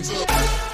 hands up.